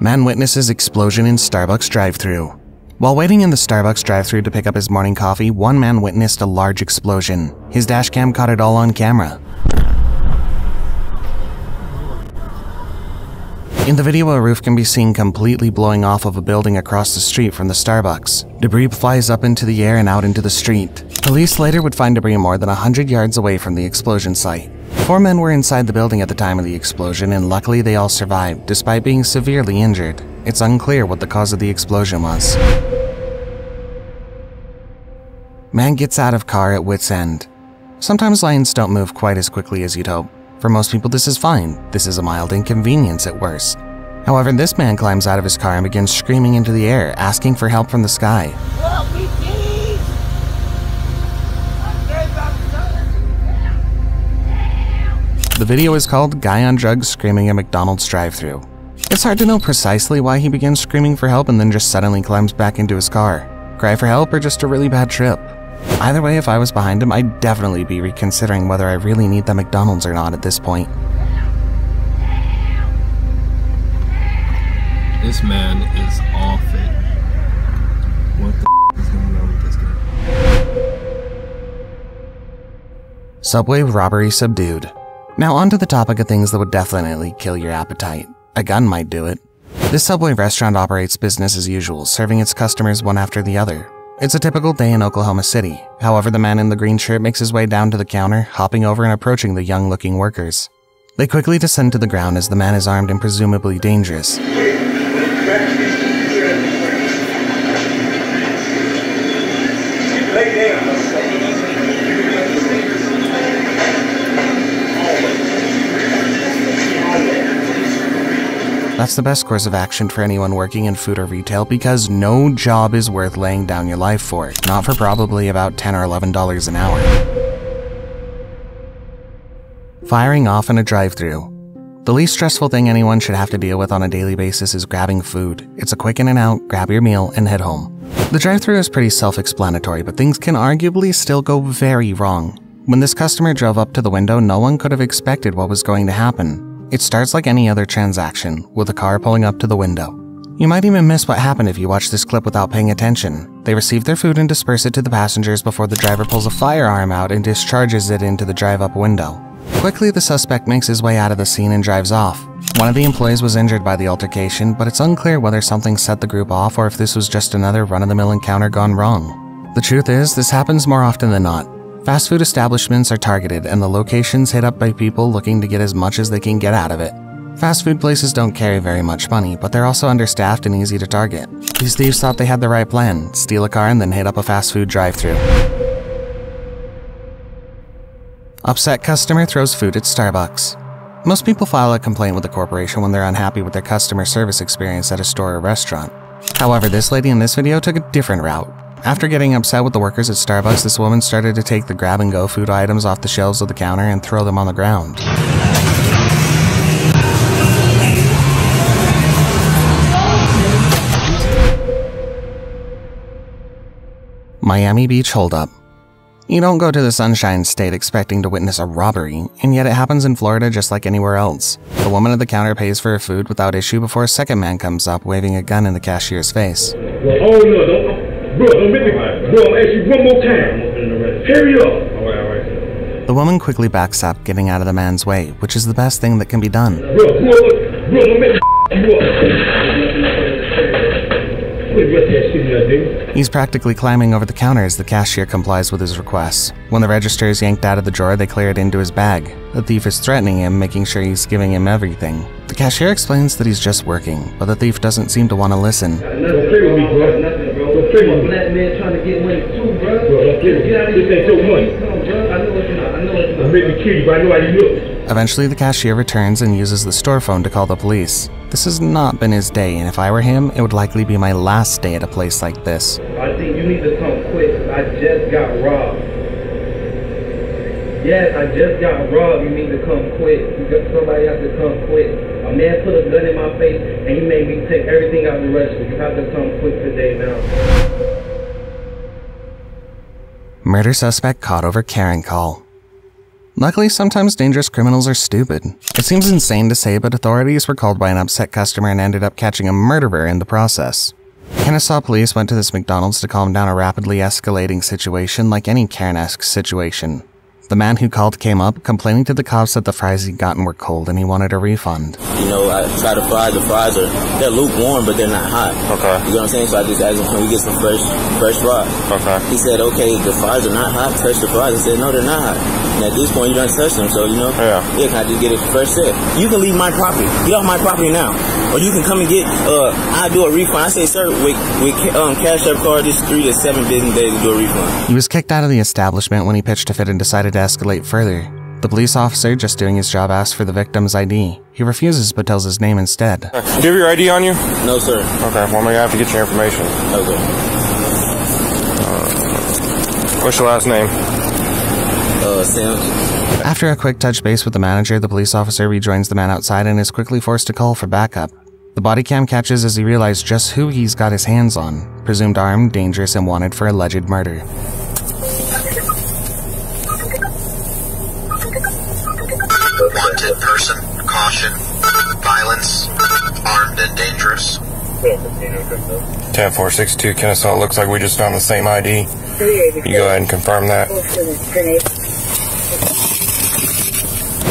Man witnesses explosion in Starbucks drive-thru. While waiting in the Starbucks drive-thru to pick up his morning coffee, one man witnessed a large explosion. His dashcam caught it all on camera. In the video, a roof can be seen completely blowing off of a building across the street from the Starbucks. Debris flies up into the air and out into the street. Police later would find debris more than 100 yards away from the explosion site. Four men were inside the building at the time of the explosion, and luckily they all survived, despite being severely injured. It's unclear what the cause of the explosion was. Man gets out of car at wit's end. Sometimes lions don't move quite as quickly as you'd hope. For most people, this is fine. This is a mild inconvenience at worst. However, this man climbs out of his car and begins screaming into the air, asking for help from the sky. Help me, please! I'm dead, I'm The video is called Guy on Drugs Screaming at McDonald's Drive-Thru. It's hard to know precisely why he begins screaming for help and then just suddenly climbs back into his car. Cry for help or just a really bad trip? Either way, if I was behind him, I'd definitely be reconsidering whether I really need the McDonald's or not at this point. This man is off it. What the is going on with this guy? Subway robbery subdued. Now, on to the topic of things that would definitely kill your appetite. A gun might do it. This Subway restaurant operates business as usual, serving its customers one after the other. It's a typical day in Oklahoma City. However, the man in the green shirt makes his way down to the counter, hopping over and approaching the young looking workers. They quickly descend to the ground as the man is armed and presumably dangerous. That's the best course of action for anyone working in food or retail because no job is worth laying down your life for, not for probably about 10 or 11 dollars an hour. Firing off in a drive-through. The least stressful thing anyone should have to deal with on a daily basis is grabbing food. It's a quick in and out, grab your meal, and head home. The drive-through is pretty self-explanatory, but things can arguably still go very wrong. When this customer drove up to the window, no one could have expected what was going to happen. It starts like any other transaction, with a car pulling up to the window. You might even miss what happened if you watch this clip without paying attention. They receive their food and disperse it to the passengers before the driver pulls a firearm out and discharges it into the drive up window. Quickly, the suspect makes his way out of the scene and drives off. One of the employees was injured by the altercation, but it's unclear whether something set the group off or if this was just another run of the mill encounter gone wrong. The truth is, this happens more often than not. Fast food establishments are targeted and the locations hit up by people looking to get as much as they can get out of it. Fast food places don't carry very much money, but they're also understaffed and easy to target. These thieves thought they had the right plan steal a car and then hit up a fast food drive through. Upset customer throws food at Starbucks. Most people file a complaint with the corporation when they're unhappy with their customer service experience at a store or restaurant. However, this lady in this video took a different route. After getting upset with the workers at Starbucks, this woman started to take the grab and go food items off the shelves of the counter and throw them on the ground. Miami Beach holdup. You don't go to the Sunshine State expecting to witness a robbery, and yet it happens in Florida just like anywhere else. The woman at the counter pays for her food without issue before a second man comes up waving a gun in the cashier's face. Oh no, bro, don't make me, bro, I'm asking you one more time. Hurry up. All right, all right. The woman quickly backs up, getting out of the man's way, which is the best thing that can be done. Bro, bro, bro, don't make me you up. Put the rest of that shit in there, nigga. He's practically climbing over the counter as the cashier complies with his requests. When the register is yanked out of the drawer, they clear it into his bag. The thief is threatening him, making sure he's giving him everything. The cashier explains that he's just working, but the thief doesn't seem to want to listen. Don't play with me, bro. Nothing, bro. Don't play with me. Black man trying to get money too, bro. Bro, don't play with me. Get out of This here. ain't your money. Come on, bro. I know it's not. I know it's Don't not. make me kill you, but I know how you look. Eventually, the cashier returns and uses the store phone to call the police. This has not been his day, and if I were him, it would likely be my last day at a place like this. I think you need to come quick. I just got robbed. Yes, I just got robbed. You need to come quick. You got somebody has to come quick. A man put a gun in my face and he made me take everything out the register. You have to come quick today now. Murder suspect caught over Karen call. Luckily, sometimes dangerous criminals are stupid. It seems insane to say, but authorities were called by an upset customer and ended up catching a murderer in the process. Kennesaw police went to this McDonald's to calm down a rapidly escalating situation like any Karen-esque situation. The man who called came up, complaining to the cops that the fries he'd gotten were cold and he wanted a refund. You know, I try to fry the fries are they're lukewarm, but they're not hot. Okay. You know what I'm saying? So I just asked him, can we get some fresh fresh fries? Okay. He said, okay, the fries are not hot. Touch the fries. I said, no, they're not hot. And at this point, you don't touch them, so you know. Yeah. Yeah, can I just get a fresh set? You can leave my property. Get off my property now, or you can come and get. Uh, I'll do a refund. I say, sir, with with um, cash up card, this three to seven business days to do a refund. He was kicked out of the establishment when he pitched a fit and decided to escalate further. The police officer, just doing his job, asks for the victim's ID. He refuses but tells his name instead. Do you have your ID on you? No, sir. Okay, well, maybe I'm gonna have to get your information. Okay. What's your last name? Uh, Sam. After a quick touch base with the manager, the police officer rejoins the man outside and is quickly forced to call for backup. The body cam catches as he realizes just who he's got his hands on, presumed armed, dangerous, and wanted for alleged murder. Wanted person, caution, violence, armed and dangerous. 10462 Kennesaw. It looks like we just found the same ID. You go ahead and confirm that.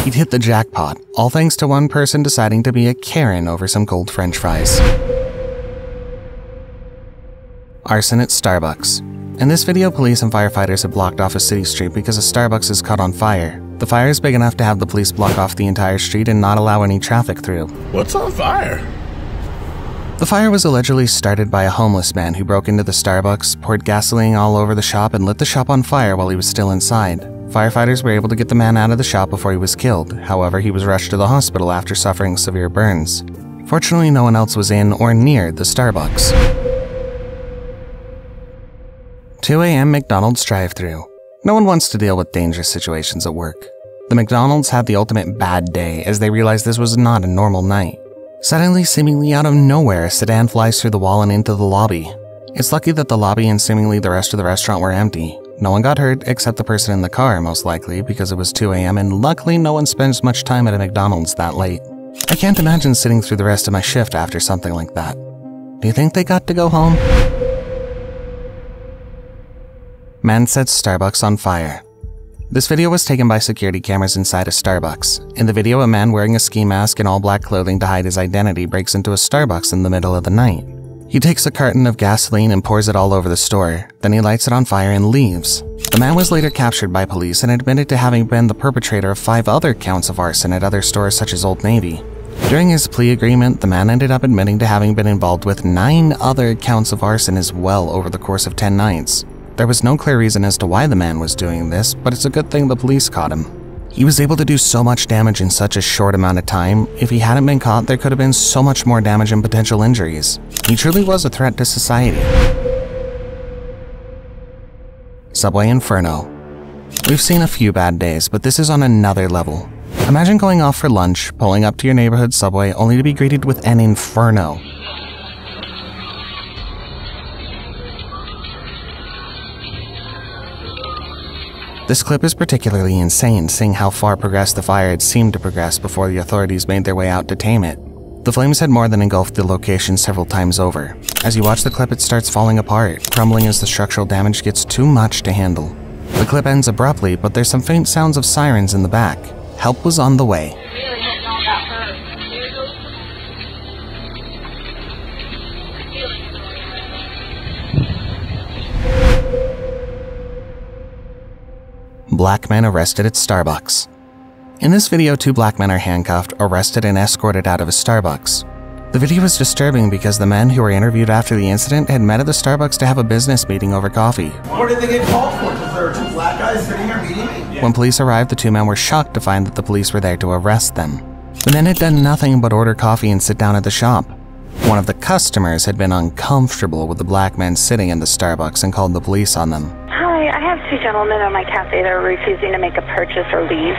He'd hit the jackpot, all thanks to one person deciding to be a Karen over some cold french fries. Arson at Starbucks. In this video, police and firefighters have blocked off a city street because a Starbucks is caught on fire. The fire is big enough to have the police block off the entire street and not allow any traffic through. What's on fire? The fire was allegedly started by a homeless man who broke into the Starbucks, poured gasoline all over the shop, and lit the shop on fire while he was still inside. Firefighters were able to get the man out of the shop before he was killed. However, he was rushed to the hospital after suffering severe burns. Fortunately, no one else was in or near the Starbucks. 2 a.m. McDonald's drive through. No one wants to deal with dangerous situations at work. The McDonald's had the ultimate bad day as they realized this was not a normal night. Suddenly, seemingly out of nowhere, a sedan flies through the wall and into the lobby. It's lucky that the lobby and seemingly the rest of the restaurant were empty. No one got hurt except the person in the car, most likely, because it was 2 a.m., and luckily no one spends much time at a McDonald's that late. I can't imagine sitting through the rest of my shift after something like that. Do you think they got to go home? Man sets Starbucks on fire. This video was taken by security cameras inside a Starbucks. In the video, a man wearing a ski mask and all black clothing to hide his identity breaks into a Starbucks in the middle of the night. He takes a carton of gasoline and pours it all over the store. Then he lights it on fire and leaves. The man was later captured by police and admitted to having been the perpetrator of five other counts of arson at other stores such as Old Navy. During his plea agreement, the man ended up admitting to having been involved with nine other counts of arson as well over the course of 10 nights. There was no clear reason as to why the man was doing this, but it's a good thing the police caught him. He was able to do so much damage in such a short amount of time. If he hadn't been caught, there could have been so much more damage and potential injuries. He truly was a threat to society. Subway Inferno. We've seen a few bad days, but this is on another level. Imagine going off for lunch, pulling up to your neighborhood subway, only to be greeted with an inferno. This clip is particularly insane, seeing how far progressed the fire had seemed to progress before the authorities made their way out to tame it. The flames had more than engulfed the location several times over. As you watch the clip, it starts falling apart, crumbling as the structural damage gets too much to handle. The clip ends abruptly, but there's some faint sounds of sirens in the back. Help was on the way. Black men arrested at Starbucks. In this video, two black men are handcuffed, arrested, and escorted out of a Starbucks. The video is disturbing because the men who were interviewed after the incident had met at the Starbucks to have a business meeting over coffee. What did they get called for? Because there are two black guys sitting here meeting me. When police arrived, the two men were shocked to find that the police were there to arrest them. The men had done nothing but order coffee and sit down at the shop. One of the customers had been uncomfortable with the black men sitting in the Starbucks and called the police on them. Hi, I have two gentlemen at my cafe that are refusing to make a purchase or leave.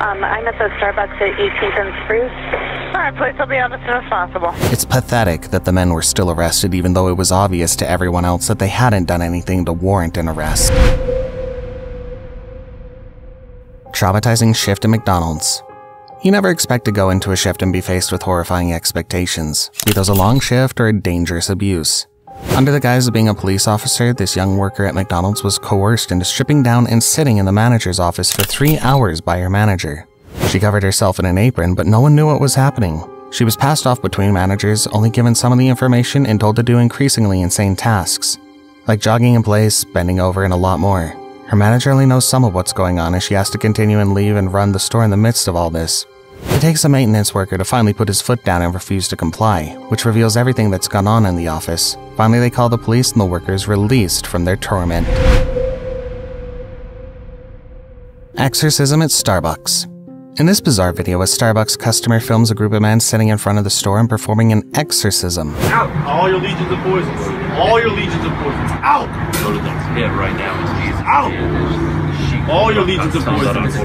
Um, I'm at the Starbucks at 18th and Spruce. All right, please, I'll be out as soon as possible. It's pathetic that the men were still arrested even though it was obvious to everyone else that they hadn't done anything to warrant an arrest. Traumatizing shift at McDonald's. You never expect to go into a shift and be faced with horrifying expectations, be those a long shift or a dangerous abuse. Under the guise of being a police officer, this young worker at McDonald's was coerced into stripping down and sitting in the manager's office for three hours by her manager. She covered herself in an apron, but no one knew what was happening. She was passed off between managers, only given some of the information and told to do increasingly insane tasks, like jogging in place, bending over, and a lot more. Her manager only knows some of what's going on as she has to continue and leave and run the store in the midst of all this. It takes a maintenance worker to finally put his foot down and refuse to comply, which reveals everything that's gone on in the office. Finally, they call the police and the workers released from their torment. Exorcism at Starbucks. In this bizarre video, a Starbucks customer films a group of men sitting in front of the store and performing an exorcism. Out! All your legions of poisons. All your legions of poisons. Out! Go to the pit right now in Jesus' Out! Name. All your legions of poisons.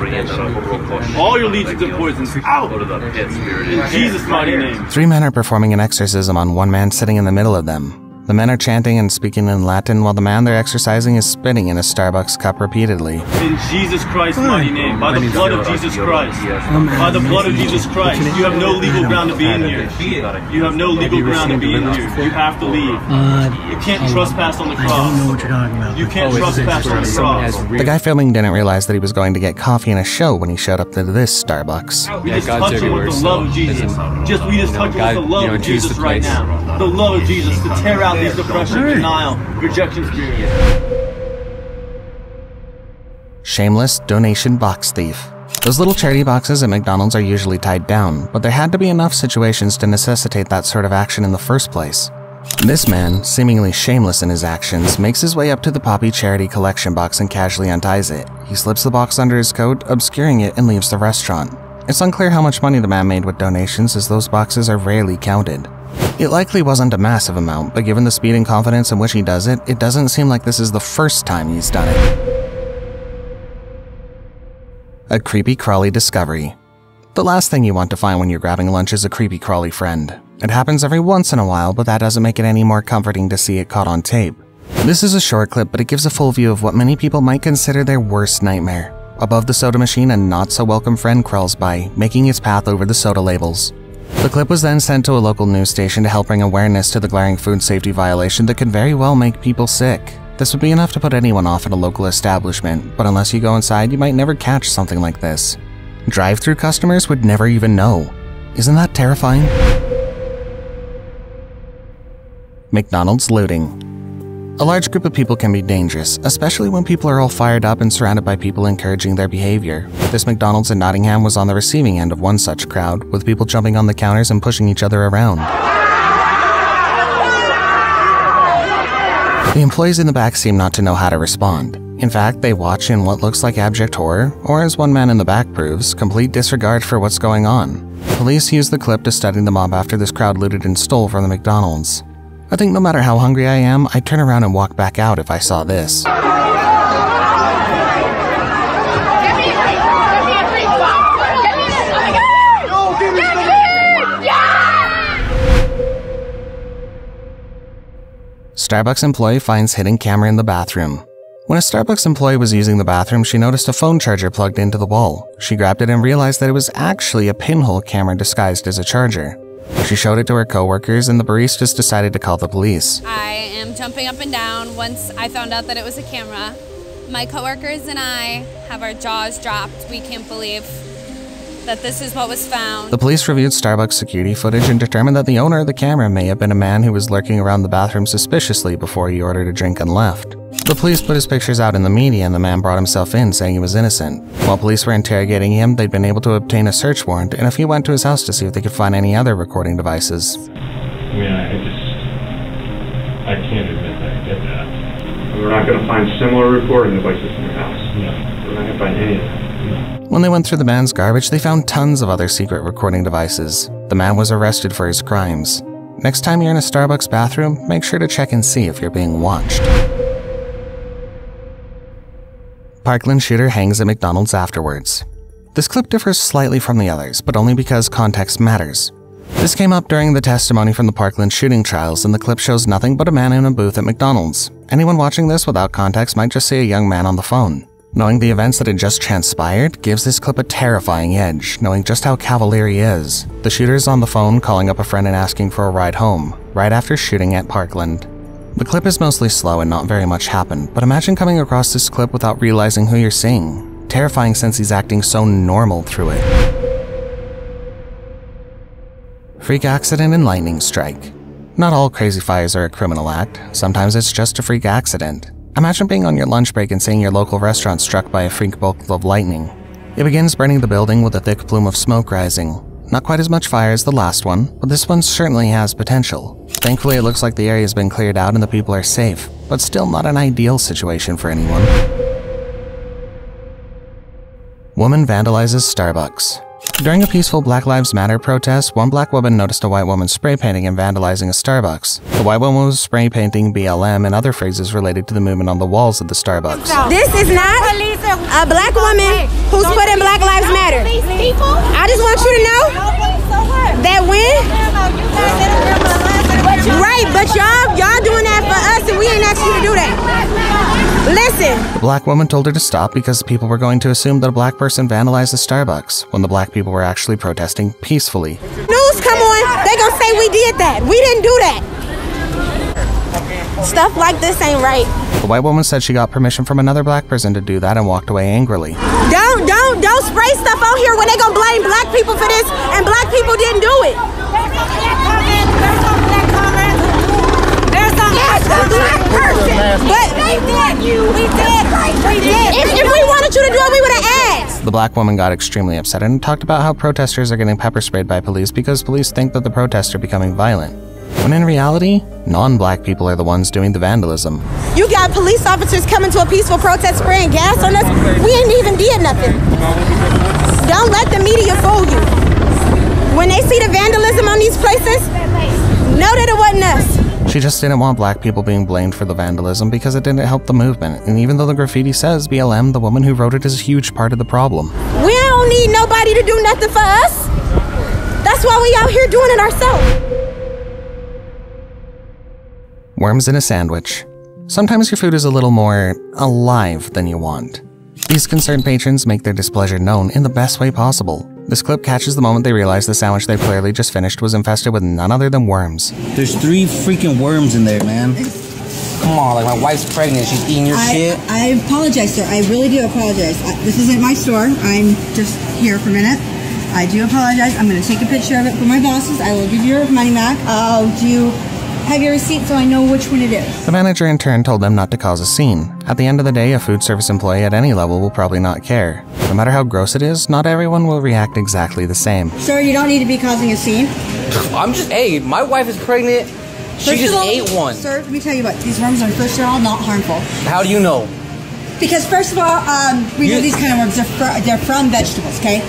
All your legions of poisons. Out! Go the pit, spirit. In Jesus' mighty name. Three men are performing an exorcism on one man sitting in the middle of them. The men are chanting and speaking in Latin while the man they're exorcising is spitting in a Starbucks cup repeatedly. In Jesus Christ's mighty name. By the blood of Jesus Christ. By the blood of Jesus Christ. You have no legal ground to be in here. You have no legal ground to be in here. You have to leave. You can't trespass on the cross. I don't know what you're talking about. You can't trespass on the cross. The guy filming didn't realize that he was going to get coffee and a show when he showed up to this Starbucks. We just touch him with the love of Jesus. Just we just touch him with the love of Jesus right now. The love of Jesus to tear out these depression, denial, rejection spirits. Shameless donation box thief. Those little charity boxes at McDonald's are usually tied down, but there had to be enough situations to necessitate that sort of action in the first place. This man, seemingly shameless in his actions, makes his way up to the Poppy charity collection box and casually unties it. He slips the box under his coat, obscuring it, and leaves the restaurant. It's unclear how much money the man made with donations, as those boxes are rarely counted. It likely wasn't a massive amount, but given the speed and confidence in which he does it, it doesn't seem like this is the first time he's done it. A creepy crawly discovery. The last thing you want to find when you're grabbing lunch is a creepy crawly friend. It happens every once in a while, but that doesn't make it any more comforting to see it caught on tape. This is a short clip, but it gives a full view of what many people might consider their worst nightmare. Above the soda machine, a not so welcome friend crawls by, making its path over the soda labels. The clip was then sent to a local news station to help bring awareness to the glaring food safety violation that could very well make people sick. This would be enough to put anyone off at a local establishment, but unless you go inside, you might never catch something like this. Drive through customers would never even know. Isn't that terrifying? McDonald's looting. A large group of people can be dangerous, especially when people are all fired up and surrounded by people encouraging their behavior. This McDonald's in Nottingham was on the receiving end of one such crowd, with people jumping on the counters and pushing each other around. The employees in the back seem not to know how to respond. In fact, they watch in what looks like abject horror, or as one man in the back proves, complete disregard for what's going on. Police used the clip to study the mob after this crowd looted and stole from the McDonald's. I think no matter how hungry I am, I'd turn around and walk back out if I saw this. Starbucks employee finds hidden camera in the bathroom. When a Starbucks employee was using the bathroom, she noticed a phone charger plugged into the wall. She grabbed it and realized that it was actually a pinhole camera disguised as a charger. She showed it to her coworkers, and the baristas decided to call the police. I am jumping up and down once I found out that it was a camera. My coworkers and I have our jaws dropped. We can't believe that this is what was found. The police reviewed Starbucks security footage and determined that the owner of the camera may have been a man who was lurking around the bathroom suspiciously before he ordered a drink and left. The police put his pictures out in the media and the man brought himself in saying he was innocent. While police were interrogating him, they'd been able to obtain a search warrant and a few went to his house to see if they could find any other recording devices. I mean, I just, I can't admit that I did that. We're not going to find similar recording devices in your house. No. We're not going to find any of that. When they went through the man's garbage, they found tons of other secret recording devices. The man was arrested for his crimes. Next time you're in a Starbucks bathroom, make sure to check and see if you're being watched. Parkland shooter hangs at McDonald's afterwards. This clip differs slightly from the others, but only because context matters. This came up during the testimony from the Parkland shooting trials, and the clip shows nothing but a man in a booth at McDonald's. Anyone watching this without context might just see a young man on the phone. Knowing the events that had just transpired gives this clip a terrifying edge, knowing just how cavalier he is. The shooter is on the phone calling up a friend and asking for a ride home, right after shooting at Parkland. The clip is mostly slow and not very much happened, but imagine coming across this clip without realizing who you're seeing terrifying since he's acting so normal through it. Freak accident and lightning strike. Not all crazy fires are a criminal act, sometimes it's just a freak accident. Imagine being on your lunch break and seeing your local restaurant struck by a freak bolt of lightning. It begins burning the building with a thick plume of smoke rising. Not quite as much fire as the last one, but this one certainly has potential. Thankfully, it looks like the area has been cleared out and the people are safe, but still not an ideal situation for anyone. Woman vandalizes Starbucks. During a peaceful Black Lives Matter protest, one black woman noticed a white woman spray painting and vandalizing a Starbucks. The white woman was spray painting BLM and other phrases related to the movement on the walls of the Starbucks. This is not a black woman who's putting Black Lives Matter. I just want you to know that when Right, but y'all y'all doing that for us and we ain't asked you to do that. Listen! The black woman told her to stop because people were going to assume that a black person vandalized the Starbucks when the black people were actually protesting peacefully. News, come on! They gonna say we did that. We didn't do that. Stuff like this ain't right. The white woman said she got permission from another black person to do that and walked away angrily. Don't, don't, don't spray stuff on here when they gonna blame black people for this and black people didn't do it. black person. But they did. You. We did. We did. If, if we wanted you to do it, we would have asked. The black woman got extremely upset and talked about how protesters are getting pepper sprayed by police because police think that the protests are becoming violent. When in reality, non black people are the ones doing the vandalism. You got police officers coming to a peaceful protest spraying gas on us. We ain't even did nothing. Don't let the media fool you. When they see the vandalism on these places, know that it wasn't us. She just didn't want black people being blamed for the vandalism because it didn't help the movement, and even though the graffiti says BLM, the woman who wrote it is a huge part of the problem. We don't need nobody to do nothing for us. That's why we out here doing it ourselves. Worms in a sandwich. Sometimes your food is a little more alive than you want. These concerned patrons make their displeasure known in the best way possible. This clip catches the moment they realize the sandwich they clearly just finished was infested with none other than worms. There's three freaking worms in there, man. Come on, like my wife's pregnant. She's eating your I, shit. I apologize, sir. I really do apologize. I, this isn't my store. I'm just here for a minute. I do apologize. I'm going to take a picture of it for my bosses. I will give your money back. I'll do have your receipt so I know which one it is. The manager in turn told them not to cause a scene. At the end of the day, a food service employee at any level will probably not care. No matter how gross it is, not everyone will react exactly the same. Sir, you don't need to be causing a scene. I'm just, hey, my wife is pregnant. She First just all, ate one. Sir, let me tell you what, these worms are first of all not harmful. How do you know? Because first of all, um, we know these kind of worms, they're, fr- they're from vegetables, okay?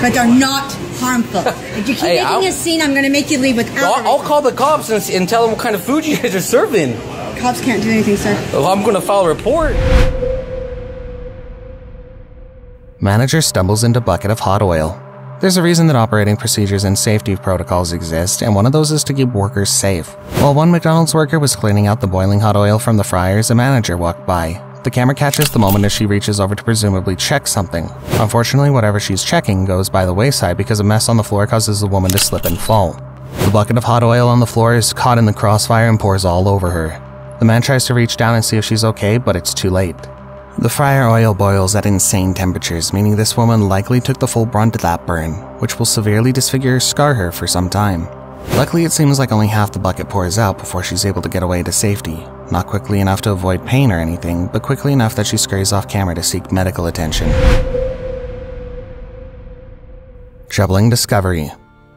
But they're not harmful. If you keep Hey, making I'll- a scene, I'm going to make you leave without I'll, I'll call the cops and, and tell them what kind of food you guys are serving. Cops can't do anything, sir. Well, I'm going to file a report. Manager stumbles into bucket of hot oil. There's a reason that operating procedures and safety protocols exist, and one of those is to keep workers safe. While one McDonald's worker was cleaning out the boiling hot oil from the fryers, a manager walked by. The camera catches the moment as she reaches over to presumably check something. Unfortunately, whatever she's checking goes by the wayside because a mess on the floor causes the woman to slip and fall. The bucket of hot oil on the floor is caught in the crossfire and pours all over her. The man tries to reach down and see if she's okay, but it's too late. The fryer oil boils at insane temperatures, meaning this woman likely took the full brunt of that burn, which will severely disfigure or scar her for some time. Luckily, it seems like only half the bucket pours out before she's able to get away to safety. Not quickly enough to avoid pain or anything, but quickly enough that she scurries off camera to seek medical attention. Troubling discovery.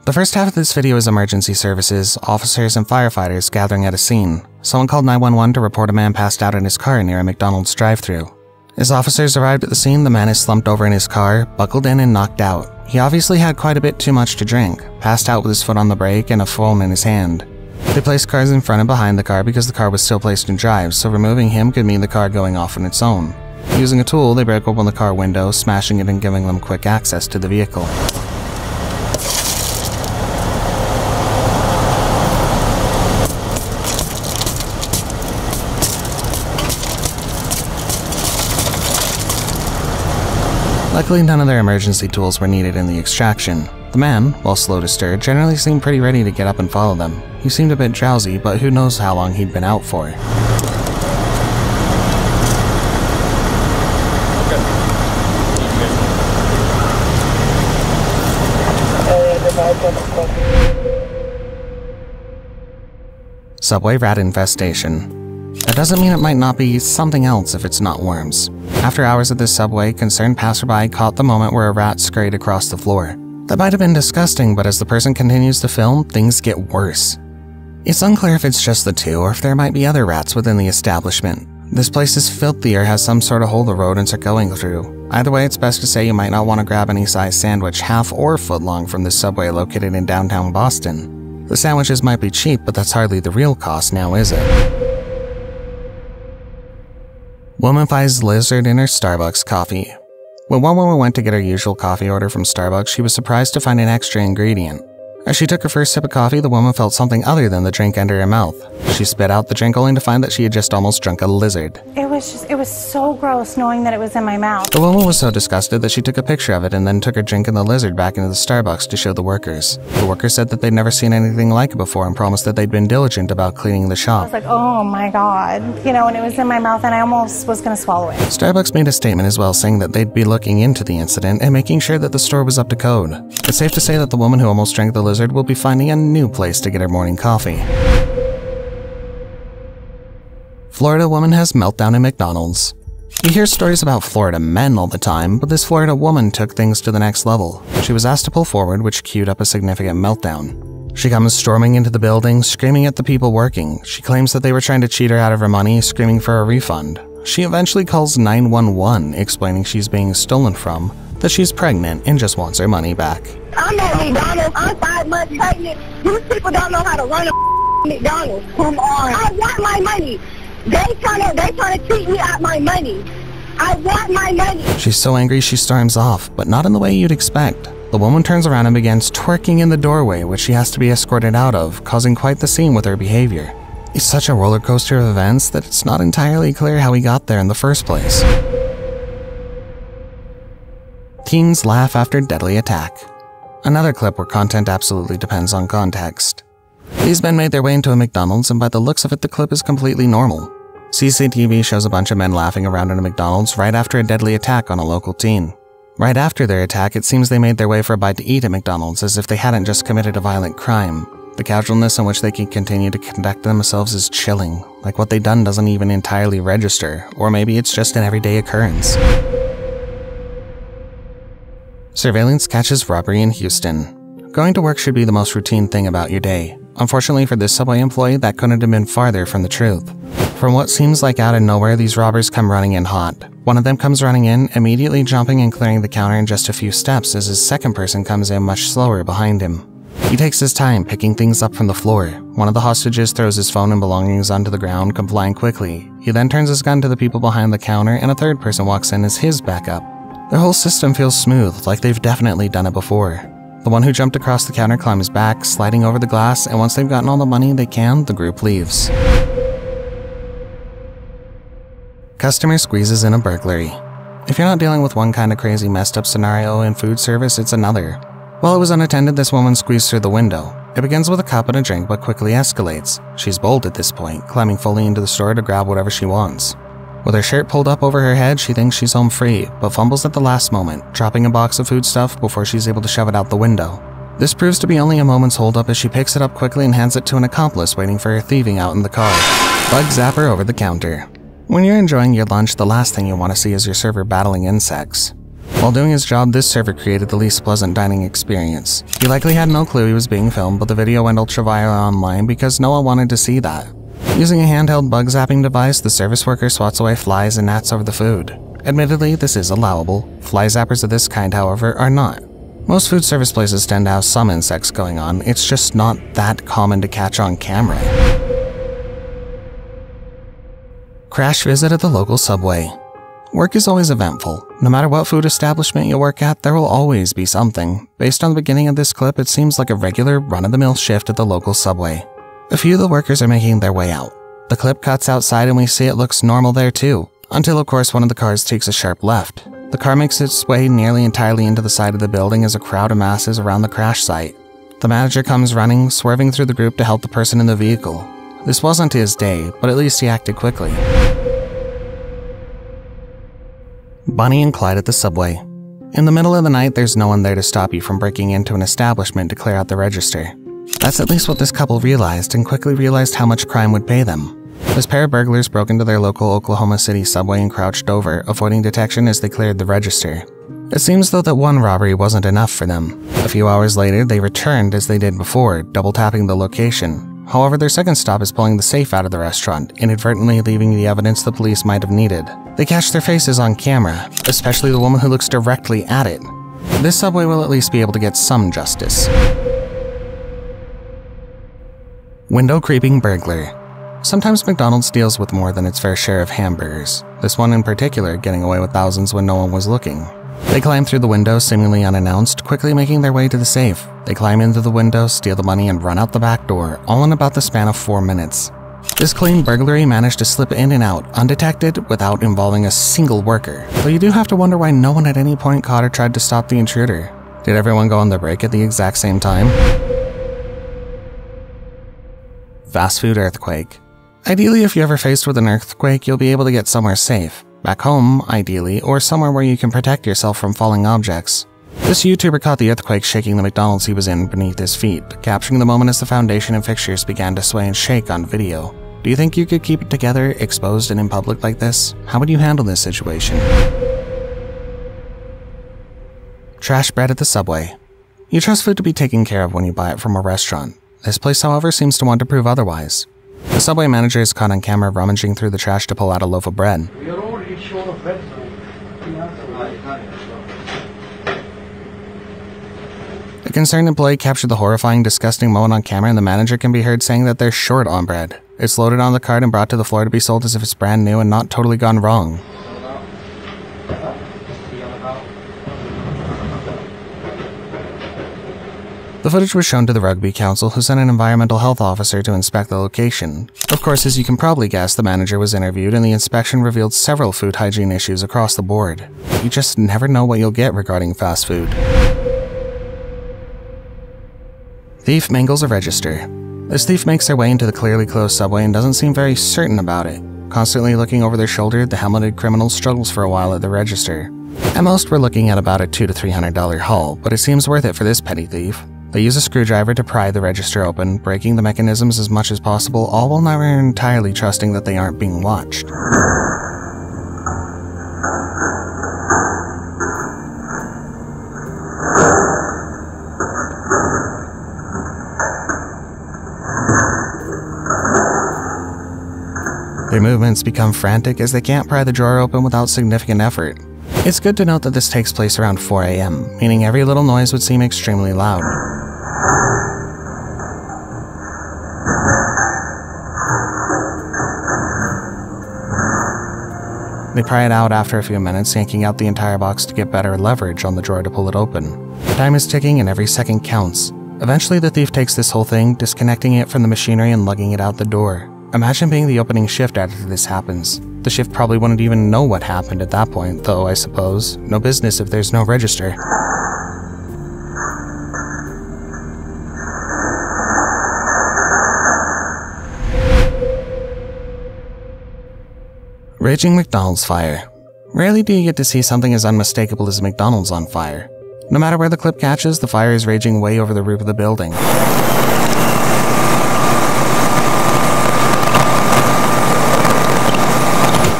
The first half of this video is emergency services, officers, and firefighters gathering at a scene. Someone called 911 to report a man passed out in his car near a McDonald's drive thru As officers arrived at the scene, the man is slumped over in his car, buckled in, and knocked out. He obviously had quite a bit too much to drink, passed out with his foot on the brake and a phone in his hand. They placed cars in front and behind the car because the car was still placed in drive, so removing him could mean the car going off on its own. Using a tool, they broke open the car window, smashing it and giving them quick access to the vehicle. Luckily, none of their emergency tools were needed in the extraction. The man, while slow to stir, generally seemed pretty ready to get up and follow them. He seemed a bit drowsy, but who knows how long he'd been out for. Subway rat infestation. That doesn't mean it might not be something else if it's not worms. After hours at this subway, concerned passerby caught the moment where a rat scurried across the floor. That might have been disgusting, but as the person continues to film, things get worse. It's unclear if it's just the two or if there might be other rats within the establishment. This place is filthy or has some sort of hole the rodents are going through. Either way, it's best to say you might not want to grab any size sandwich half or foot long from this subway located in downtown Boston. The sandwiches might be cheap, but that's hardly the real cost now, is it? Woman finds lizard in her Starbucks coffee. When one woman went to get her usual coffee order from Starbucks, she was surprised to find an extra ingredient. As she took her first sip of coffee, the woman felt something other than the drink enter her mouth. She spit out the drink only to find that she had just almost drunk a lizard. It was just, it was so gross knowing that it was in my mouth. The woman was so disgusted that she took a picture of it and then took her drink and the lizard back into the Starbucks to show the workers. The workers said that they'd never seen anything like it before and promised that they'd been diligent about cleaning the I shop. was like, oh my god. You know, and it was in my mouth and I almost was gonna swallow it. Starbucks made a statement as well saying that they'd be looking into the incident and making sure that the store was up to code. It's safe to say that the woman who almost drank the lizard will be finding a new place to get her morning coffee. Florida woman has meltdown in McDonald's. You hear stories about Florida men all the time, but this Florida woman took things to the next level. She was asked to pull forward, which queued up a significant meltdown. She comes storming into the building, screaming at the people working. She claims that they were trying to cheat her out of her money, screaming for a refund. She eventually calls 911, explaining she's being stolen from, that she's pregnant and just wants her money back. I'm at McDonald's. I'm five months pregnant. These people don't know how to run a McDonald's. Come on. I want my money. They trying to they trying to cheat me out my money. I want my money. She's so angry she storms off, but not in the way you'd expect. The woman turns around and begins twerking in the doorway, which she has to be escorted out of, causing quite the scene with her behavior. It's such a roller coaster of events that it's not entirely clear how he got there in the first place. Teens laugh after deadly attack. Another clip where content absolutely depends on context. These men made their way into a McDonald's, and by the looks of it, the clip is completely normal. CCTV shows a bunch of men laughing around in a McDonald's right after a deadly attack on a local teen. Right after their attack, it seems they made their way for a bite to eat at McDonald's as if they hadn't just committed a violent crime. The casualness in which they can continue to conduct themselves is chilling, like what they've done doesn't even entirely register, or maybe it's just an everyday occurrence. Surveillance catches robbery in Houston. Going to work should be the most routine thing about your day. Unfortunately for this subway employee, that couldn't have been farther from the truth. From what seems like out of nowhere, these robbers come running in hot. One of them comes running in, immediately jumping and clearing the counter in just a few steps as his second person comes in much slower behind him. He takes his time picking things up from the floor. One of the hostages throws his phone and belongings onto the ground, complying quickly. He then turns his gun to the people behind the counter, and a third person walks in as his backup. Their whole system feels smooth, like they've definitely done it before. The one who jumped across the counter climbs back, sliding over the glass, and once they've gotten all the money they can, the group leaves. Customer squeezes in a burglary. If you're not dealing with one kind of crazy messed up scenario in food service, it's another. While it was unattended, this woman squeezed through the window. It begins with a cup and a drink, but quickly escalates. She's bold at this point, climbing fully into the store to grab whatever she wants. With her shirt pulled up over her head, she thinks she's home free, but fumbles at the last moment, dropping a box of foodstuff before she's able to shove it out the window. This proves to be only a moment's holdup as she picks it up quickly and hands it to an accomplice waiting for her thieving out in the car. Bug zapper over the counter. When you're enjoying your lunch, the last thing you want to see is your server battling insects. While doing his job, this server created the least pleasant dining experience. He likely had no clue he was being filmed, but the video went ultra-viral online because no one wanted to see that. Using a handheld bug zapping device, the service worker swats away flies and gnats over the food. Admittedly, this is allowable. Fly zappers of this kind, however, are not. Most food service places tend to have some insects going on, it's just not that common to catch on camera. Crash visit at the local subway. Work is always eventful. No matter what food establishment you work at, there will always be something. Based on the beginning of this clip, it seems like a regular, run of the mill shift at the local subway. A few of the workers are making their way out. The clip cuts outside and we see it looks normal there too, until of course one of the cars takes a sharp left. The car makes its way nearly entirely into the side of the building as a crowd amasses around the crash site. The manager comes running, swerving through the group to help the person in the vehicle. This wasn't his day, but at least he acted quickly. Bonnie and Clyde at the subway. In the middle of the night, there's no one there to stop you from breaking into an establishment to clear out the register. That's at least what this couple realized and quickly realized how much crime would pay them. This pair of burglars broke into their local Oklahoma City subway and crouched over, avoiding detection as they cleared the register. It seems though that one robbery wasn't enough for them. A few hours later, they returned as they did before, double tapping the location. However, their second stop is pulling the safe out of the restaurant, inadvertently leaving the evidence the police might have needed. They catch their faces on camera, especially the woman who looks directly at it. This subway will at least be able to get some justice. Window creeping burglar. Sometimes McDonald's deals with more than its fair share of hamburgers, this one in particular getting away with thousands when no one was looking. They climb through the window seemingly unannounced, quickly making their way to the safe. They climb into the window, steal the money, and run out the back door, all in about the span of four minutes. This clean burglary managed to slip in and out, undetected, without involving a single worker. Though you do have to wonder why no one at any point caught or tried to stop the intruder. Did everyone go on the break at the exact same time? Fast food earthquake. Ideally, if you're ever faced with an earthquake, you'll be able to get somewhere safe. Back home, ideally, or somewhere where you can protect yourself from falling objects. This YouTuber caught the earthquake shaking the McDonald's he was in beneath his feet, capturing the moment as the foundation and fixtures began to sway and shake on video. Do you think you could keep it together, exposed and in public like this? How would you handle this situation? Trash bread at the subway. You trust food to be taken care of when you buy it from a restaurant. This place, however, seems to want to prove otherwise. The subway manager is caught on camera rummaging through the trash to pull out a loaf of bread. A concerned employee captured the horrifying, disgusting moment on camera, and the manager can be heard saying that they're short on bread. It's loaded on the cart and brought to the floor to be sold as if it's brand new and not totally gone wrong. The footage was shown to the Rugby Council, who sent an environmental health officer to inspect the location. Of course, as you can probably guess, the manager was interviewed, and the inspection revealed several food hygiene issues across the board. You just never know what you'll get regarding fast food. Thief mangles a register. This thief makes their way into the clearly closed subway and doesn't seem very certain about it. Constantly looking over their shoulder, the helmeted criminal struggles for a while at the register. At most, we're looking at about a two to three hundred dollar haul, but it seems worth it for this petty thief. They use a screwdriver to pry the register open, breaking the mechanisms as much as possible, all while never entirely trusting that they aren't being watched. Their movements become frantic as they can't pry the drawer open without significant effort. It's good to note that this takes place around 4 a.m., meaning every little noise would seem extremely loud. They pry it out after a few minutes, yanking out the entire box to get better leverage on the drawer to pull it open. The Time is ticking and every second counts. Eventually, the thief takes this whole thing, disconnecting it from the machinery and lugging it out the door. Imagine being the opening shift after this happens. The shift probably wouldn't even know what happened at that point, though, I suppose. No business if there's no register. Raging McDonald's fire. Rarely do you get to see something as unmistakable as McDonald's on fire. No matter where the clip catches, the fire is raging way over the roof of the building.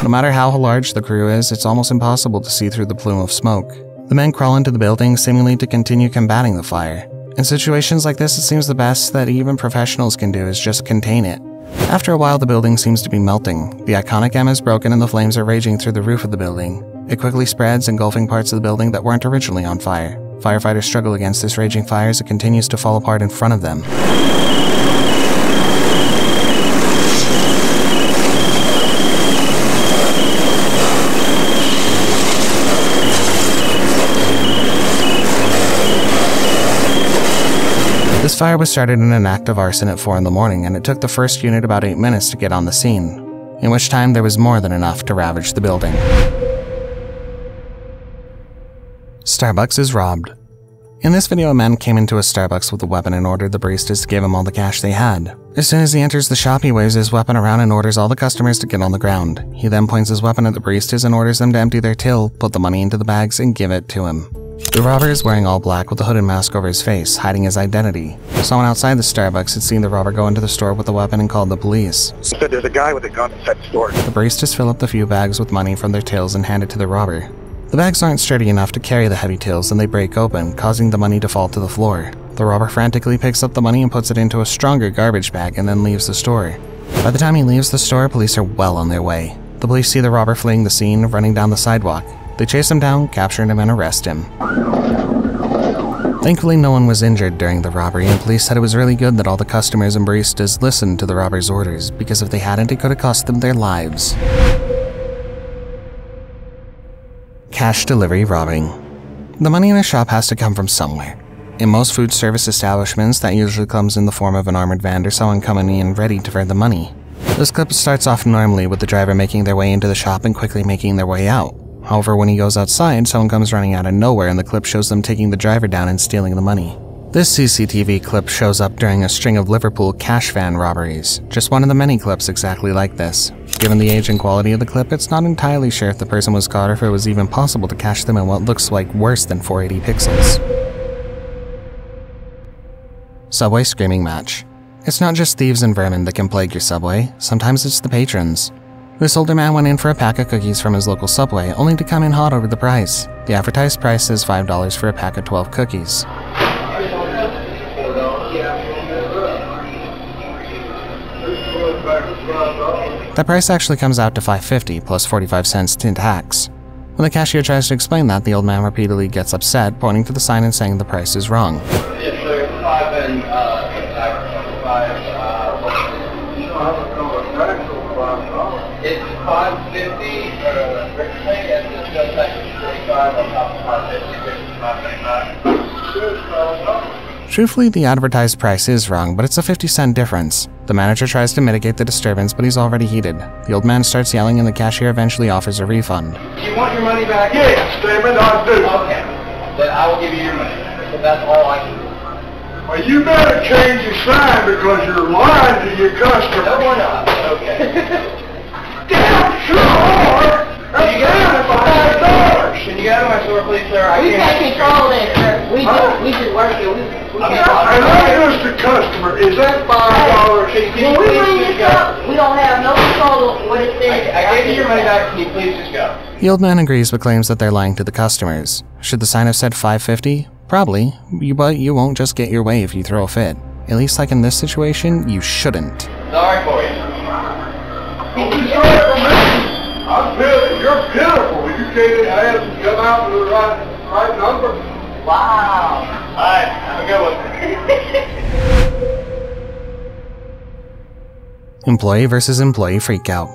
No matter how large the crew is, it's almost impossible to see through the plume of smoke. The men crawl into the building, seemingly to continue combating the fire. In situations like this, it seems the best that even professionals can do is just contain it. After a while, the building seems to be melting. The iconic M is broken and the flames are raging through the roof of the building. It quickly spreads, engulfing parts of the building that weren't originally on fire. Firefighters struggle against this raging fire as it continues to fall apart in front of them. Fire was started in an act of arson at 4 in the morning, and it took the first unit about 8 minutes to get on the scene, in which time there was more than enough to ravage the building. Starbucks is robbed. In this video, a man came into a Starbucks with a weapon and ordered the baristas to give him all the cash they had. As soon as he enters the shop, he waves his weapon around and orders all the customers to get on the ground. He then points his weapon at the baristas and orders them to empty their till, put the money into the bags, and give it to him. The robber is wearing all black with a hooded mask over his face, hiding his identity. Someone outside the Starbucks had seen the robber go into the store with a weapon and called the police. He Said there's a guy with a gun inside the store. The baristas fill up the few bags with money from their tills and hand it to the robber. The bags aren't sturdy enough to carry the heavy tills and they break open, causing the money to fall to the floor. The robber frantically picks up the money and puts it into a stronger garbage bag and then leaves the store. By the time he leaves the store, police are well on their way. The police see the robber fleeing the scene, running down the sidewalk. They chase him down, capture him, and arrest him. Thankfully, no one was injured during the robbery, and police said it was really good that all the customers and baristas listened to the robber's orders, because if they hadn't, it could have cost them their lives. Cash delivery robbing. The money in a shop has to come from somewhere. In most food service establishments, that usually comes in the form of an armored van or someone coming in ready to earn the money. This clip starts off normally with the driver making their way into the shop and quickly making their way out. However, when he goes outside, someone comes running out of nowhere and the clip shows them taking the driver down and stealing the money. This CCTV clip shows up during a string of Liverpool cash van robberies, just one of the many clips exactly like this. Given the age and quality of the clip, it's not entirely sure if the person was caught or if it was even possible to catch them in what looks like worse than 480 pixels. Subway Screaming Match It's not just thieves and vermin that can plague your Subway, sometimes it's the patrons. This older man went in for a pack of cookies from his local Subway, only to come in hot over the price. The advertised price is $5 for a pack of 12 cookies. That price actually comes out to 550 plus 45 cents tin tax. When the cashier tries to explain that, the old man repeatedly gets upset, pointing to the sign and saying the price is wrong. Yes, sir. Five and, uh, five, uh, it's 550 or, uh, and Truthfully, the advertised price is wrong, but it's a 50 cent difference. The manager tries to mitigate the disturbance, but he's already heated. The old man starts yelling and the cashier eventually offers a refund. You want your money back? Yes, Damon, I do. Okay, then I will give you your money. But that's all I can do. Well, you better change your sign because you're lying to your customer. No, we're not. Okay. Damn sure! That's You got damn five dollars! Can you get out of my store, please, sir? I We can't- take control of this, sir. We Huh? just, we just work it. We, we I'm can't. And I'm just a customer. Is that five dollars? Can you, can you we please just go? we don't have no control of what it says. I, I gave you your money back. Can you please just go? The old man agrees but claims that they're lying to the customers. Should the sign have said 550? Probably, but you won't just get your way if you throw a fit. At least like in this situation, you shouldn't. Sorry for you. I'm sorry for. I'm pitiful. You're pitiful. Come out with the right, right number. Wow. All right. Have a good one. Employee versus employee freakout.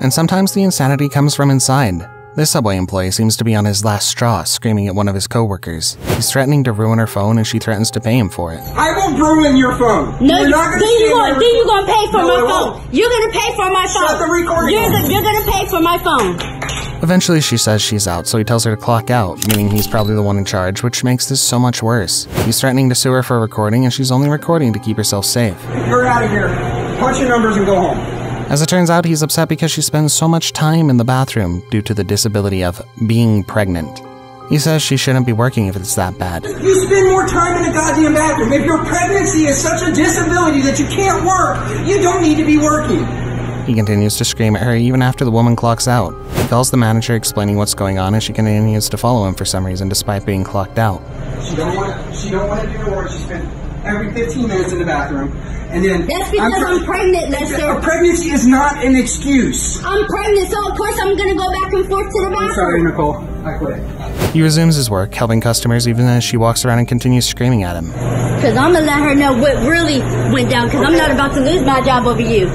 And sometimes the insanity comes from inside. This subway employee seems to be on his last straw, screaming at one of his coworkers. He's threatening to ruin her phone and she threatens to pay him for it. I won't ruin your phone. No, You're you, not gonna then you stand going there- then you gonna pay for No, my I phone. won't. You're gonna pay for my phone. Shut the recording You're, off. go- you're gonna pay for my phone. Eventually, she says she's out, so he tells her to clock out, meaning he's probably the one in charge, which makes this so much worse. He's threatening to sue her for recording, and she's only recording to keep herself safe. You're out of here. Punch your numbers and go home. As it turns out, he's upset because she spends so much time in the bathroom due to the disability of being pregnant. He says she shouldn't be working if it's that bad. You spend more time in the goddamn bathroom. If your pregnancy is such a disability that you can't work, you don't need to be working. He continues to scream at her even after the woman clocks out. He calls the manager explaining what's going on and she continues to follow him for some reason despite being clocked out. She don't want. She don't want to do her work. She spent every 15 minutes in the bathroom, and then. That's because pre- I'm pregnant, Lester. A pregnancy is not an excuse. I'm pregnant, so of course I'm gonna go back and forth to the I'm sorry. Nicole. I quit. He resumes his work, helping customers even as she walks around and continues screaming at him. Cause I'm gonna let her know what really went down. Cause I'm not about to lose my job over you.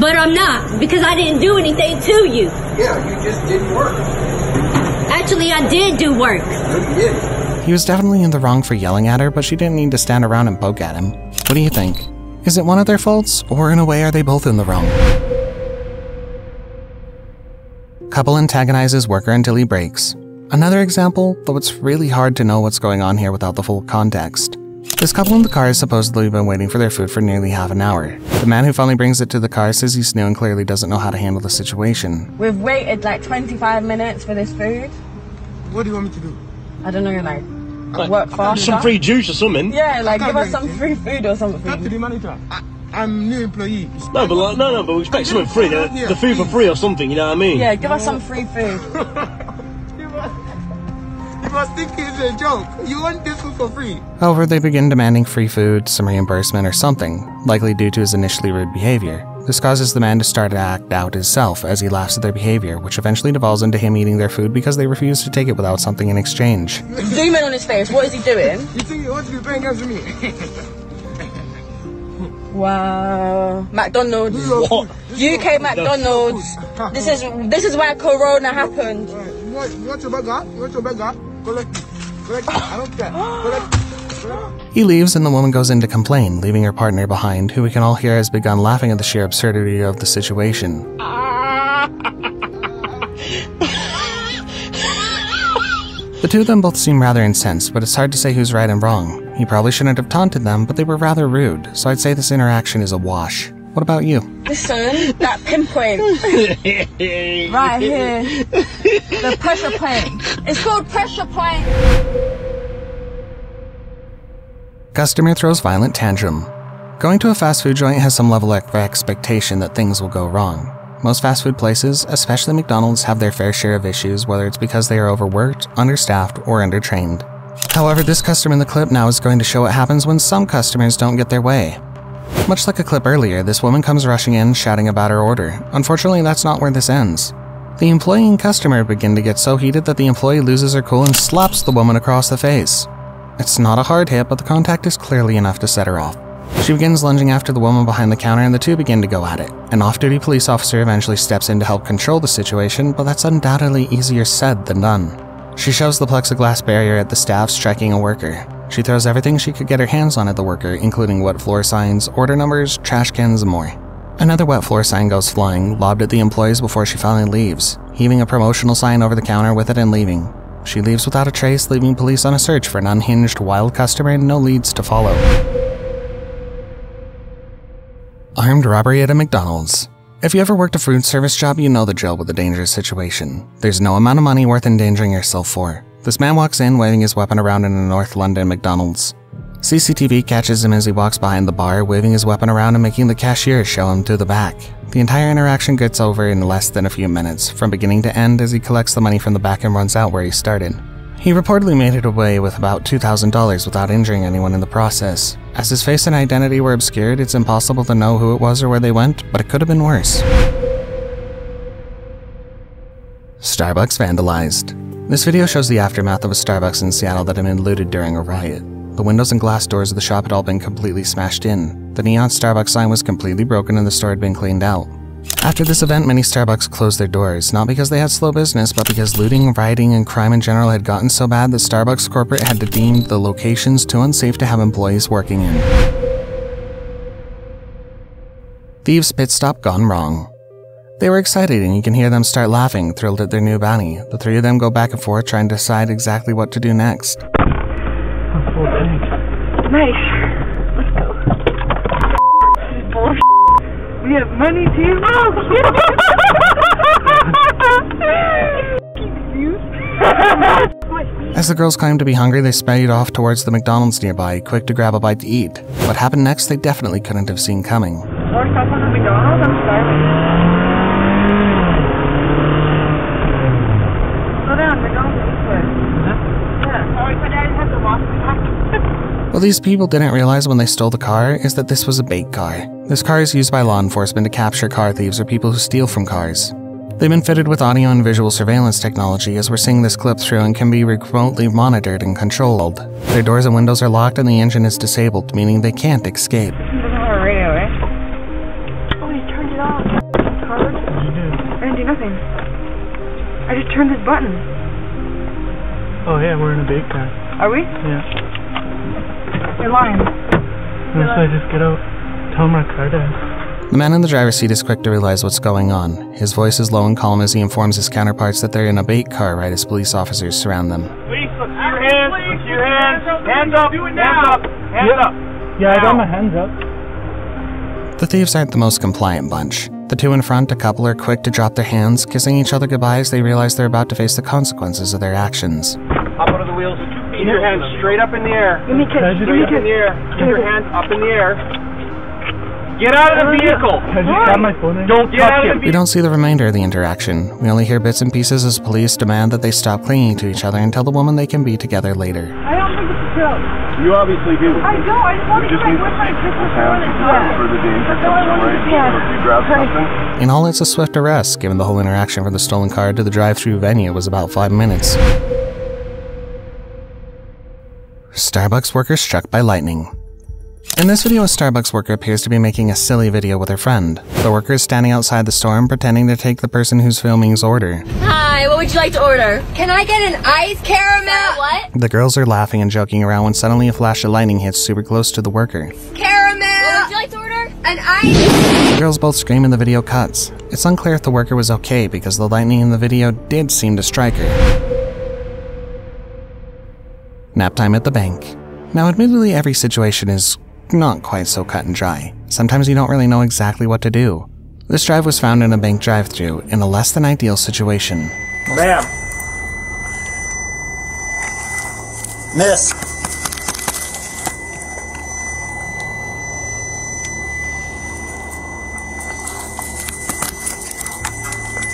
But I'm not because I didn't do anything to you. Yeah, you just didn't work. Actually, I did do work. No, you didn't. He was definitely in the wrong for yelling at her, but she didn't need to stand around and poke at him. What do you think? Is it one of their faults, or in a way are they both in the wrong? Couple antagonizes worker until he breaks. Another example, though it's really hard to know what's going on here without the full context. This couple in the car has supposedly been waiting for their food for nearly half an hour. The man who finally brings it to the car says he's new and clearly doesn't know how to handle the situation. We've waited like 25 minutes for this food. What do you want me to do? I don't know, like, Like, work faster. some free juice or something. Yeah, like give us some anything. free food or something. Talk to the manager. I, I'm new employee. No, but like, no, no, but we expect something free. The, the food for free or something. You know what I mean? Yeah, give us some free food. You must think it's a joke. You want this food for free? However, they begin demanding free food, some reimbursement, or something, likely due to his initially rude behavior. This causes the man to start to act out his self as he laughs at their behavior, which eventually devolves into him eating their food because they refuse to take it without something in exchange. Zoom in on his face. What is he doing? You think you want to be paying games with me? Wow. McDonald's. UK McDonald's. This is this is why Corona happened. You want, you want your burger? You want your burger? Collect. Collect. I don't care. Collect it. Collect it. He leaves and the woman goes in to complain, leaving her partner behind, who we can all hear has begun laughing at the sheer absurdity of the situation. The two of them both seem rather incensed, but it's hard to say who's right and wrong. He probably shouldn't have taunted them, but they were rather rude, so I'd say this interaction is a wash. What about you? Listen, that pinpoint. right here. The pressure plane. It's called pressure plane. Customer throws violent tantrum. Going to a fast food joint has some level of expectation that things will go wrong. Most fast food places, especially McDonald's, have their fair share of issues, whether it's because they are overworked, understaffed, or undertrained. However, this customer in the clip now is going to show what happens when some customers don't get their way. Much like a clip earlier, this woman comes rushing in, shouting about her order. Unfortunately, that's not where this ends. The employee and customer begin to get so heated that the employee loses her cool and slaps the woman across the face. It's not a hard hit, but the contact is clearly enough to set her off. She begins lunging after the woman behind the counter, and the two begin to go at it. An off duty police officer eventually steps in to help control the situation, but that's undoubtedly easier said than done. She shoves the plexiglass barrier at the staff, striking a worker. She throws everything she could get her hands on at the worker, including wet floor signs, order numbers, trash cans, and more. Another wet floor sign goes flying, lobbed at the employees before she finally leaves, heaving a promotional sign over the counter with it and leaving. She leaves without a trace, leaving police on a search for an unhinged, wild customer and no leads to follow. Armed robbery at a McDonald's. If you ever worked a food service job, you know the drill with a dangerous situation. There's no amount of money worth endangering yourself for. This man walks in waving his weapon around in a North London McDonald's. CCTV catches him as he walks behind the bar, waving his weapon around and making the cashier show him to the back. The entire interaction gets over in less than a few minutes, from beginning to end as he collects the money from the back and runs out where he started. He reportedly made it away with about $2,000 without injuring anyone in the process. As his face and identity were obscured, it's impossible to know who it was or where they went, but it could have been worse. Starbucks vandalized. This video shows the aftermath of a Starbucks in Seattle that had been looted during a riot. The windows and glass doors of the shop had all been completely smashed in. The neon Starbucks sign was completely broken and the store had been cleaned out. After this event, many Starbucks closed their doors, not because they had slow business, but because looting, rioting, and crime in general had gotten so bad that Starbucks corporate had deemed the locations too unsafe to have employees working in. Thieves pit stop gone wrong. They were excited and you can hear them start laughing, thrilled at their new bounty. The three of them go back and forth trying to decide exactly what to do next. Nice. Let's go. Bullshit. We have money too. As the girls claimed to be hungry, they sped off towards the McDonald's nearby, quick to grab a bite to eat. What happened next, they definitely couldn't have seen coming. More stuff on the McDonald's? I'm starving. Go down, McDonald's this way. Yeah. Oh, my dad has to walk back. What these people didn't realize when they stole the car is that this was a bait car. This car is used by law enforcement to capture car thieves or people who steal from cars. They've been fitted with audio and visual surveillance technology as we're seeing this clip through and can be remotely monitored and controlled. Their doors and windows are locked and the engine is disabled, meaning they can't escape. Doesn't have a radio, eh? Oh, he turned it off. Card? I didn't do nothing. I just turned this button. Oh yeah, we're in a bait car. Are we? Yeah. You're lying. No, I just get out, tell him our car died. The man in the driver's seat is quick to realize what's going on. His voice is low and calm as he informs his counterparts that they're in a bait car right as police officers surround them. Please, look to your hands. Look to your hands. Hands up. Do it. Hands up. Hands Yep. up. Yeah, I got my hands up. The thieves aren't the most compliant bunch. The two in front, a couple, are quick to drop their hands, kissing each other goodbye as they realize they're about to face the consequences of their actions. Hop under the wheels. Keep your hands straight up in the air. Give me a kiss. Can I just Straight get- in the air. Keep your hands up in the air. Get out of the vehicle. Can I grab my phone? Don't Get touch out of him. We don't see the remainder of the interaction. We only hear bits and pieces as police demand that they stop clinging to each other and tell the woman they can be together later. I don't think it's a joke. You obviously do. I don't. I just want to get with my Christmas for the danger comes from right. So if you grab something, In all, it's a swift arrest, given the whole interaction from the stolen car to the drive through venue was about five minutes. Starbucks worker struck by lightning. In this video, a Starbucks worker appears to be making a silly video with her friend. The worker is standing outside the store and pretending to take the person who's filming's order. Hi, what would you like to order? Can I get an ice caramel? What? The girls are laughing and joking around when suddenly a flash of lightning hits super close to the worker. Caramel. What would you like to order? An ice. The girls both scream and the video cuts. It's unclear if the worker was okay because the lightning in the video did seem to strike her. Nap time at the bank. Now, admittedly, every situation is not quite so cut and dry. Sometimes you don't really know exactly what to do. This drive was found in a bank drive through in a less than ideal situation. Ma'am. Miss.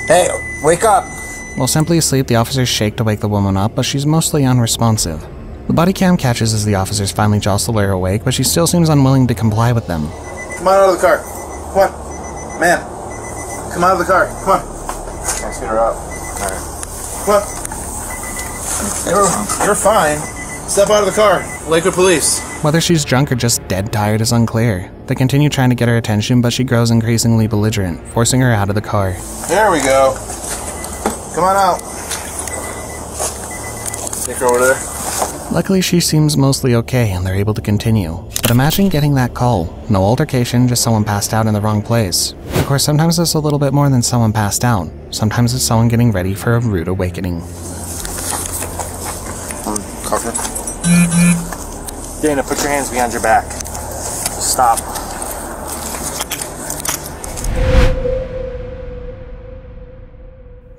Hey, wake up. While simply asleep, the officers shake to wake the woman up, but she's mostly unresponsive. The body cam catches as the officers finally jostle her awake, but she still seems unwilling to comply with them. Come on out of the car. Come on. Man. Come out of the car. Come on. let's get her up. Alright. Come on. You're, you're fine. Step out of the car. Lakewood Police. Whether she's drunk or just dead tired is unclear. They continue trying to get her attention, but she grows increasingly belligerent, forcing her out of the car. There we go. Come on out. Take her over there. Luckily, she seems mostly okay and they're able to continue. But imagine getting that call. No altercation, just someone passed out in the wrong place. Of course, sometimes it's a little bit more than someone passed out. Sometimes it's someone getting ready for a rude awakening. Cover. Dana, put your hands behind your back. Stop.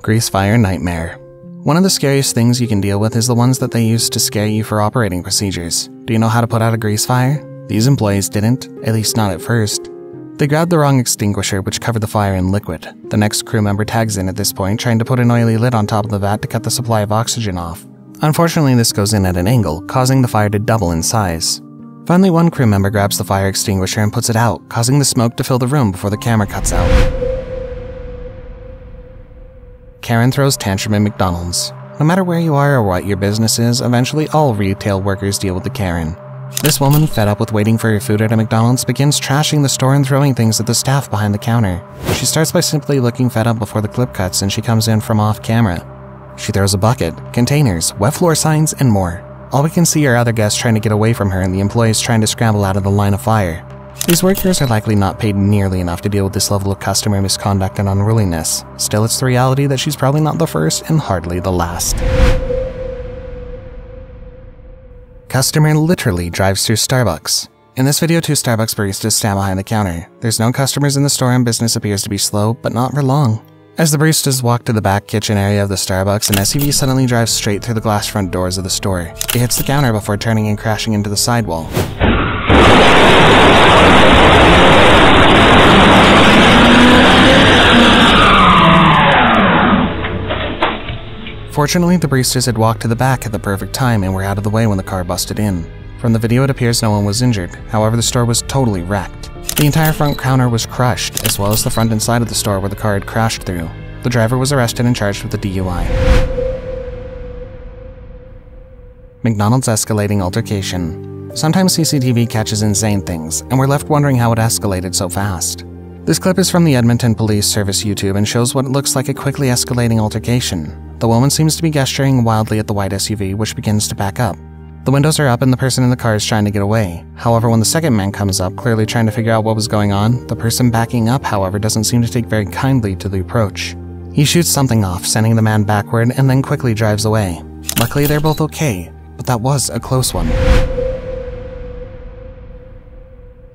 Grease Fire Nightmare. One of the scariest things you can deal with is the ones that they use to scare you for operating procedures. Do you know how to put out a grease fire? These employees didn't, at least not at first. They grabbed the wrong extinguisher, which covered the fire in liquid. The next crew member tags in at this point, trying to put an oily lid on top of the vat to cut the supply of oxygen off. Unfortunately, this goes in at an angle, causing the fire to double in size. Finally, one crew member grabs the fire extinguisher and puts it out, causing the smoke to fill the room before the camera cuts out. Karen throws tantrum at McDonald's. No matter where you are or what your business is, eventually all retail workers deal with the Karen. This woman, fed up with waiting for her food at a McDonald's, begins trashing the store and throwing things at the staff behind the counter. She starts by simply looking fed up before the clip cuts and she comes in from off camera. She throws a bucket, containers, wet floor signs, and more. All we can see are other guests trying to get away from her and the employees trying to scramble out of the line of fire. These workers are likely not paid nearly enough to deal with this level of customer misconduct and unruliness. Still, it's the reality that she's probably not the first and hardly the last. Customer literally drives through Starbucks. In this video, two Starbucks baristas stand behind the counter. There's no customers in the store and business appears to be slow, but not for long. As the baristas walk to the back kitchen area of the Starbucks, an SUV suddenly drives straight through the glass front doors of the store. It hits the counter before turning and crashing into the sidewall. Fortunately, the baristas had walked to the back at the perfect time and were out of the way when the car busted in. From the video, it appears no one was injured. However, the store was totally wrecked. The entire front counter was crushed, as well as the front and side of the store where the car had crashed through. The driver was arrested and charged with a DUI. McDonald's escalating altercation. Sometimes CCTV catches insane things, and we're left wondering how it escalated so fast. This clip is from the Edmonton Police Service YouTube and shows what looks like a quickly escalating altercation. The woman seems to be gesturing wildly at the white SUV, which begins to back up. The windows are up and the person in the car is trying to get away. However, when the second man comes up, clearly trying to figure out what was going on, the person backing up, however, doesn't seem to take very kindly to the approach. He shoots something off, sending the man backward, and then quickly drives away. Luckily, they're both okay, but that was a close one.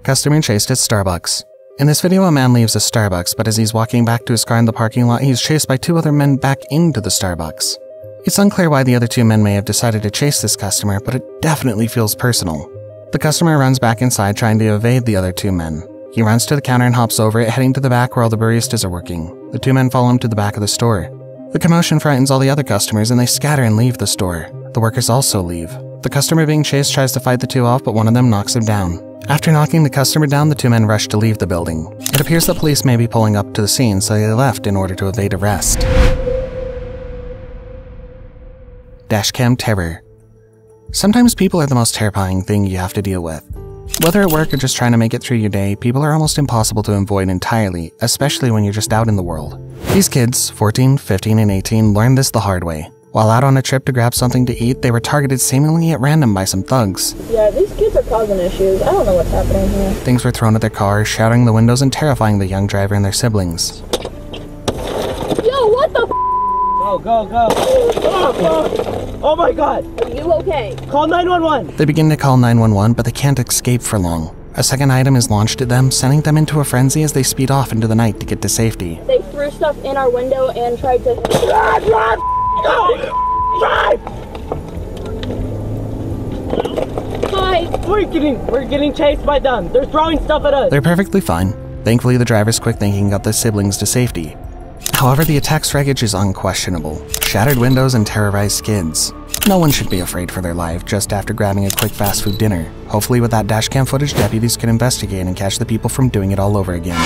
Customer chased at Starbucks. In this video, a man leaves a Starbucks, but as he's walking back to his car in the parking lot, he's chased by two other men back into the Starbucks. It's unclear why the other two men may have decided to chase this customer, but it definitely feels personal. The customer runs back inside trying to evade the other two men. He runs to the counter and hops over it, heading to the back where all the baristas are working. The two men follow him to the back of the store. The commotion frightens all the other customers and they scatter and leave the store. The workers also leave. The customer being chased tries to fight the two off, but one of them knocks him down. After knocking the customer down, the two men rush to leave the building. It appears the police may be pulling up to the scene, so they left in order to evade arrest. Dashcam terror. Sometimes people are the most terrifying thing you have to deal with. Whether at work or just trying to make it through your day, people are almost impossible to avoid entirely, especially when you're just out in the world. These kids, 14, 15, and 18, learned this the hard way. While out on a trip to grab something to eat, they were targeted seemingly at random by some thugs. Yeah, these kids are causing issues. I don't know what's happening here. Things were thrown at their cars, shattering the windows and terrifying the young driver and their siblings. Yo, what the f Go, go, go. Oh, oh my god. Are you okay? Call 911. They begin to call 911, but they can't escape for long. A second item is launched at them, sending them into a frenzy as they speed off into the night to get to safety. They threw stuff in our window and tried to. Drive. Hi. We're getting, we're getting chased by them. They're throwing stuff at us. They're perfectly fine. Thankfully, the driver's quick thinking got the siblings to safety. However, the attack's wreckage is unquestionable. Shattered windows and terrorized skids. No one should be afraid for their life just after grabbing a quick fast food dinner. Hopefully with that dashcam footage, deputies can investigate and catch the people from doing it all over again.